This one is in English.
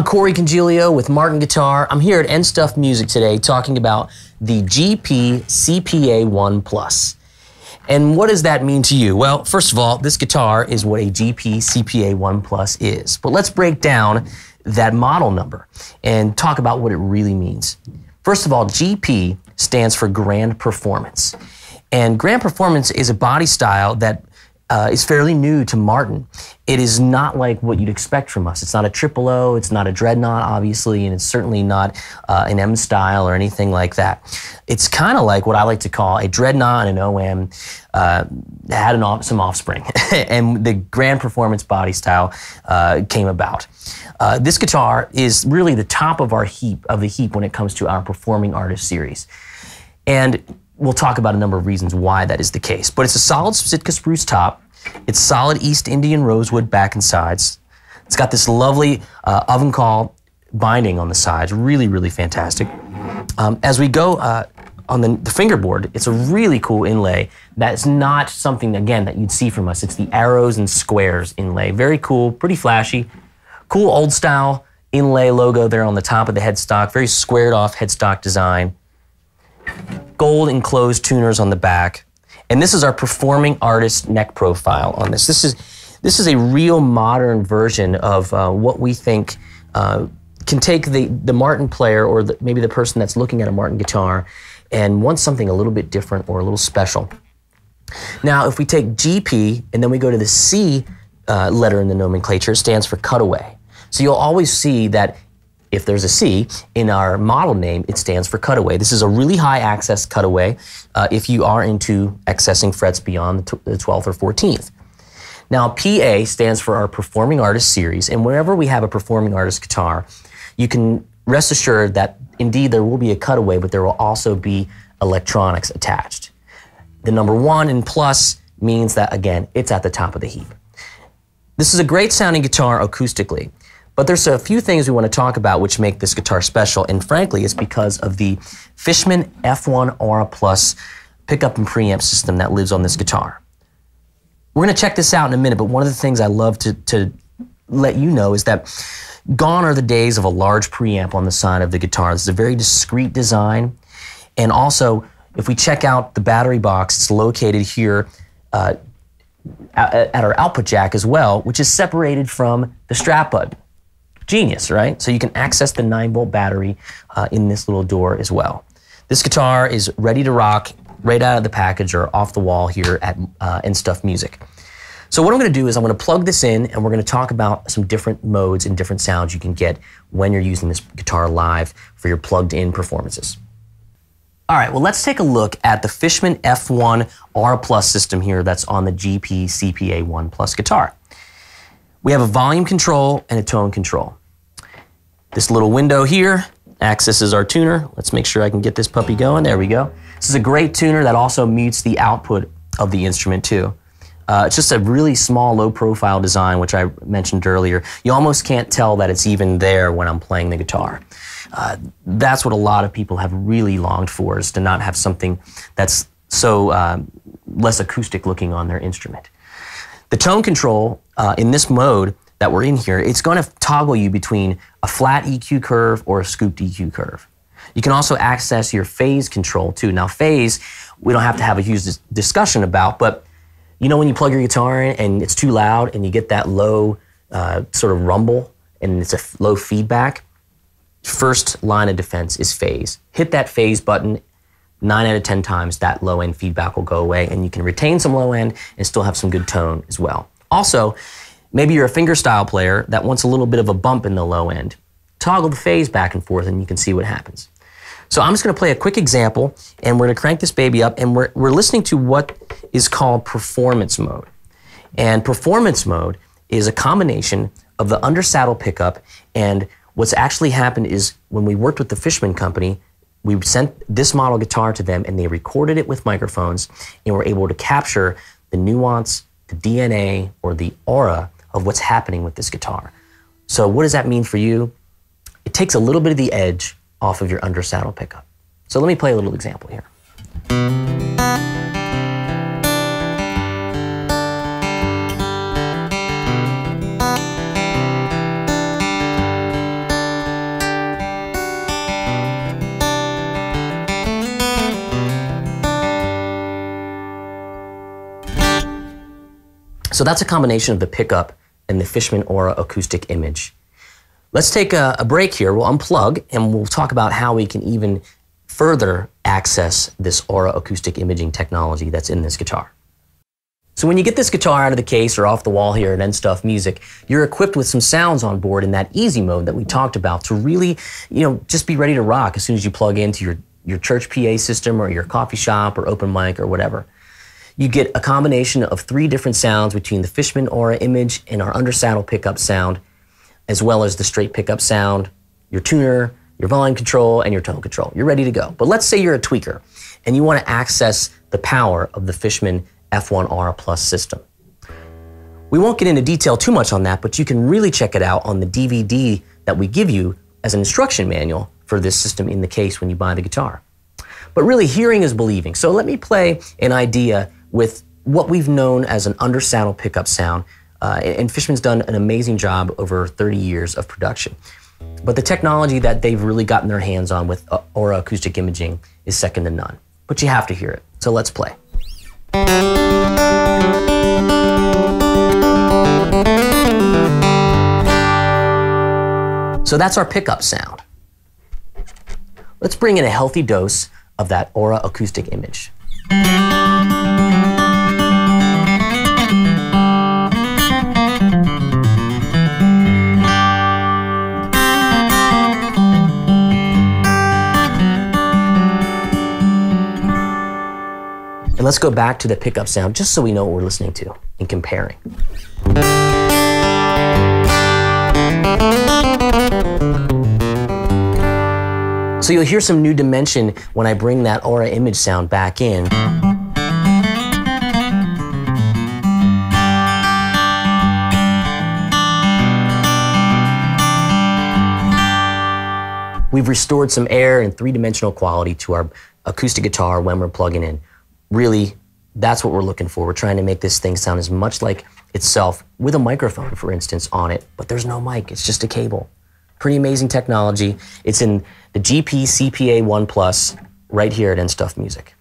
I'm Corey Congilio with Martin Guitar. I'm here at N-Stuff Music today talking about the GP CPA 1 Plus. And what does that mean to you? Well, first of all, this guitar is what a GP CPA 1 Plus is. But let's break down that model number and talk about what it really means. First of all, GP stands for Grand Performance. And Grand Performance is a body style that uh, is fairly new to Martin. It is not like what you'd expect from us. It's not a triple O, it's not a dreadnought, obviously, and it's certainly not uh, an M style or anything like that. It's kind of like what I like to call a dreadnought and an OM uh, had an off, some offspring, and the Grand Performance body style uh, came about. Uh, this guitar is really the top of our heap of the heap when it comes to our performing artist series. And we'll talk about a number of reasons why that is the case. But it's a solid Sitka spruce top. It's solid East Indian rosewood back and sides. It's got this lovely uh, ovangkol binding on the sides, really, really fantastic. Um, as we go uh, on the, the, fingerboard, it's a really cool inlay. That's not something, again, that you'd see from us. It's the arrows and squares inlay. Very cool, pretty flashy. Cool old style inlay logo there on the top of the headstock. Very squared off headstock design gold enclosed tuners on the back. And this is our performing artist neck profile on this. This is, this is a real modern version of uh, what we think uh, can take the, the Martin player or the, maybe the person that's looking at a Martin guitar and wants something a little bit different or a little special. Now, if we take GP and then we go to the C uh, letter in the nomenclature, it stands for cutaway. So you'll always see that if there's a C in our model name, it stands for cutaway. This is a really high access cutaway uh, if you are into accessing frets beyond the 12th or 14th. Now, PA stands for our Performing Artist Series, and wherever we have a performing artist guitar, you can rest assured that indeed there will be a cutaway, but there will also be electronics attached. The number one and plus means that, again, it's at the top of the heap. This is a great sounding guitar acoustically. But there's a few things we want to talk about which make this guitar special, and frankly, it's because of the Fishman F1 Aura Plus pickup and preamp system that lives on this guitar. We're going to check this out in a minute, but one of the things I love to, to let you know is that gone are the days of a large preamp on the side of the guitar. This is a very discreet design. And also, if we check out the battery box, it's located here uh, at our output jack as well, which is separated from the strap button. Genius, right? So you can access the 9 volt battery uh, in this little door as well. This guitar is ready to rock right out of the package or off the wall here at uh, N-Stuff Music. So what I'm going to do is I'm going to plug this in and we're going to talk about some different modes and different sounds you can get when you're using this guitar live for your plugged in performances. All right, well, let's take a look at the Fishman F1 Aura Plus system here that's on the GP CPA 1 Plus guitar. We have a volume control and a tone control. This little window here accesses our tuner. Let's make sure I can get this puppy going. There we go. This is a great tuner that also mutes the output of the instrument too. Uh, it's just a really small, low profile design, which I mentioned earlier. You almost can't tell that it's even there when I'm playing the guitar. Uh, that's what a lot of people have really longed for, is to not have something that's so uh, less acoustic looking on their instrument. The tone control uh, in this mode that we're in here, it's going to toggle you between a flat EQ curve or a scooped EQ curve. You can also access your phase control too. Now, phase, we don't have to have a huge discussion about, but you know when you plug your guitar in and it's too loud and you get that low uh, sort of rumble and it's a low feedback, first line of defense is phase. Hit that phase button. Nine out of 10 times that low end feedback will go away and you can retain some low end and still have some good tone as well. Also, Maybe you're a fingerstyle player that wants a little bit of a bump in the low end. Toggle the phase back and forth and you can see what happens. So I'm just going to play a quick example and we're going to crank this baby up and we're, we're listening to what is called performance mode. And performance mode is a combination of the undersaddle pickup and what's actually happened is when we worked with the Fishman company, we sent this model guitar to them and they recorded it with microphones and were able to capture the nuance, the DNA, or the aura of what's happening with this guitar. So what does that mean for you? It takes a little bit of the edge off of your under saddle pickup. So let me play a little example here. So that's a combination of the pickup and the Fishman Aura acoustic image. Let's take a, a break here. We'll unplug and we'll talk about how we can even further access this Aura acoustic imaging technology that's in this guitar. So when you get this guitar out of the case or off the wall here at N-Stuff Music, you're equipped with some sounds on board in that easy mode that we talked about to really, you know, just be ready to rock as soon as you plug into your, your church PA system or your coffee shop or open mic or whatever. You get a combination of three different sounds between the Fishman Aura image and our undersaddle pickup sound, as well as the straight pickup sound, your tuner, your volume control, and your tone control. You're ready to go. But let's say you're a tweaker and you want to access the power of the Fishman F1 Aura Plus system. We won't get into detail too much on that, but you can really check it out on the DVD that we give you as an instruction manual for this system in the case when you buy the guitar. But really, hearing is believing. So let me play an idea with what we've known as an undersaddle pickup sound. Uh, and Fishman's done an amazing job over 30 years of production. But the technology that they've really gotten their hands on with uh, Aura acoustic imaging is second to none. But you have to hear it. So let's play. So that's our pickup sound. Let's bring in a healthy dose of that Aura acoustic image. And let's go back to the pickup sound just so we know what we're listening to and comparing. So you'll hear some new dimension when I bring that aura image sound back in. We've restored some air and three-dimensional quality to our acoustic guitar when we're plugging in really, that's what we're looking for. We're trying to make this thing sound as much like itself with a microphone, for instance, on it, but there's no mic, it's just a cable. Pretty amazing technology. It's in the GP CPA 1 Plus right here at N Stuff Music.